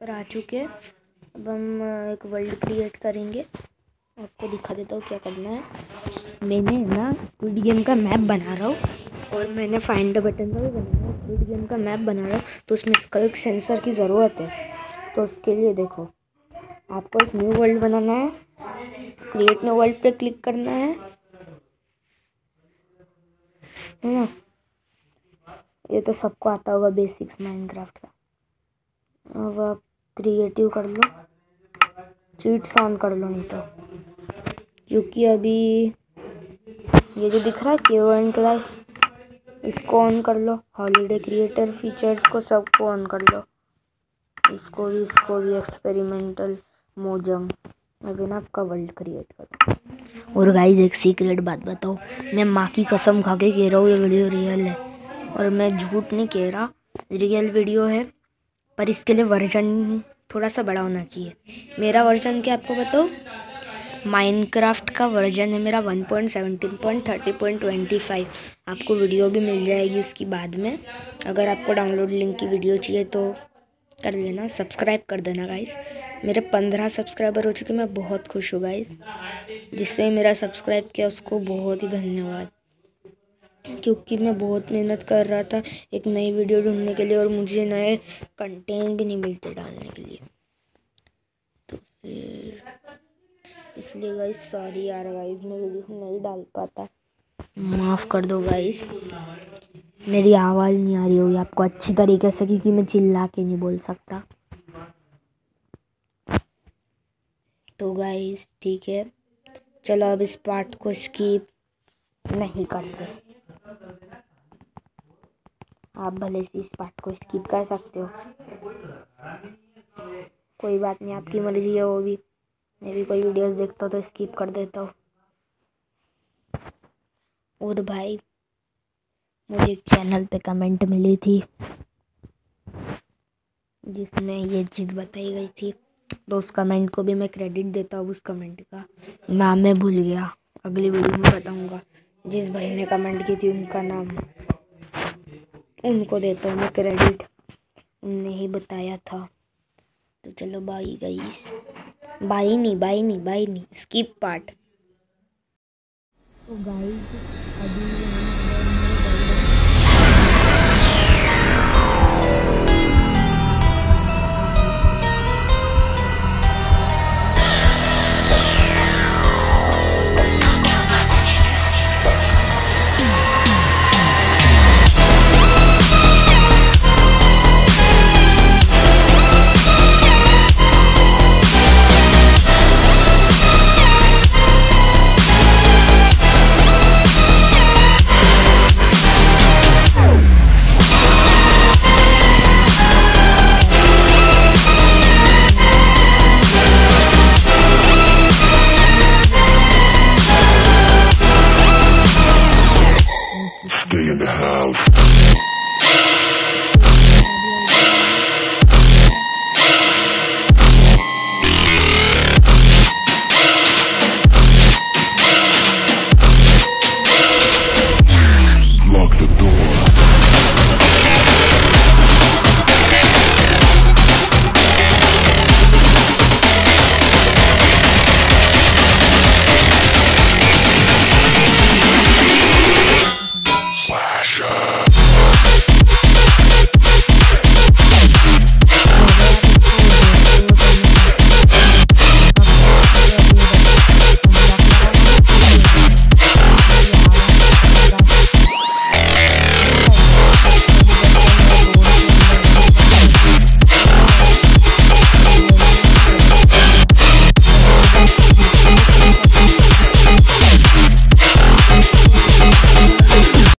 पर आ चुके हैं अब हम एक वर्ल्ड क्रिएट करेंगे। आपको दिखा देता हूँ क्या करना है। मैंने ना स्क्विड गेम का मैप बना रहा हूँ और मैंने फाइंड द बटन का भी बनाया है। स्क्विड गेम का मैप बना रहा हूँ तो उसमें स्कल्क सेंसर की ज़रूरत है। तो उसके लिए देखो, आपको एक न्यू वर्ल्ड बनाना है क्रिएट न्यू वर्ल्ड पे क्लिक करना है। है ना? ये तो सबको आता होगा बेसिक्स माइनक्राफ्ट का। अब आप क्रिएटिव कर लो। चीट्स ऑन कर लो नहीं तो। क्योंकि अभी ये जो दिख रहा है क्यू एंड क्लास इसको ऑन कर लो। हॉलीडे क्रिएटर फीचर्स को सबको ऑन कर लो। इसको भी इसको भी एक्सपेरिमेंटल मोजम अभी ना आपका वर्ल्ड क्रिएट करो और गाइज़ एक सीक्रेट बात बताओ। मैं माँ की कसम खा के कह रहा हूँ, ये वीडियो रियल है। और मैं झूठ नहीं कह रहा। रियल वीडियो है। पर इसके लिए वर्जन थोड़ा सा बड़ा होना चाहिए। मेरा वर्जन क्या आपको बताओ माइनक्राफ्ट का वर्जन है मेरा one point seventeen point thirty point twenty five आपको वीडियो भी मिल जाएगी उसकी बाद में। अगर आपको डाउनलोड लिंक की वीडियो चाहिए तो कर लेना। सब्सक्राइब कर देना गाइस मेरे पंद्रह सब्सक्राइबर हो चुके मैं बहुत खुश हूँ गाइस जिससे मेरा सब्सक्राइब किया, उसको बहुत ही धन्यवाद। क्योंकि मैं बहुत मेहनत कर रहा था एक नई वीडियो ढूँढने के लिए और मुझे नए कंटेंट भी नहीं मिलते डालने के लिए। तो फिर, इसलिए गाइस सॉरी यार गाइस मैं वीडियो नहीं डाल पाता। माफ़ कर दो गाइस मेरी आवाज़ नहीं आ रही होगी आपको अच्छी तरीके से क्योंकि मैं चिल्ला के नहीं बोल सकता। तो गाइस ठीक है। चलो अब इस पार्ट को स्किप नहीं करते। आप भले से इस पार्ट को स्किप कर सकते हो। कोई बात नहीं, आपकी मर्ज़ी है, वो भी। मैं भी कोई वीडियोस देखता हूँ तो स्किप कर देता हूँ। और भाई, मुझे एक चैनल पे कमेंट मिली थी, जिसमें ये चीज़ बताई गई थी। तो उस कमेंट को भी मैं क्रेडिट देता हूँ, उस कमेंट का। नाम मैं भूल गया, अगली वीडियो में बताऊँगा। जिस भाई ने कमेंट की थी, उनका नाम। उनको देता हूँ, मैं क्रेडिट उनने ही बताया था। तो चलो बाई गई बाई नहीं बाई नहीं बाई नहीं। स्किप पार्ट तो गाइस अभी